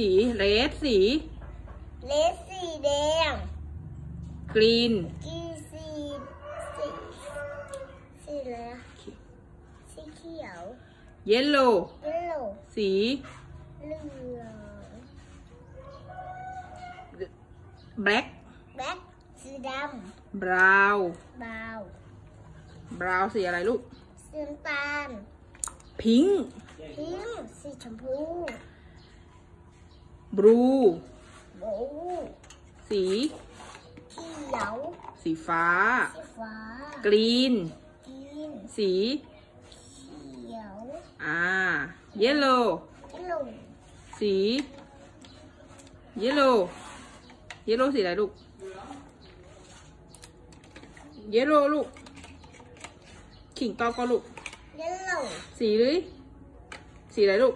สี red สี red สีแดง green กีสีสีสีอะไรอะสีเขียว yellow yellow สีเหลือง black black สีดำ brown brown brown สีอะไรลูกสีน้ำตาลpink pink สีชมพู blue blue สีเขียวสีฟ้า สีฟ้า green green สีเขียวอ่า yellow yellow สี yellow yellow สีอะไรลูกเยลโลลูก ขิงตอบก็ลูก เยลโล่สีหรือสีอะไรลูก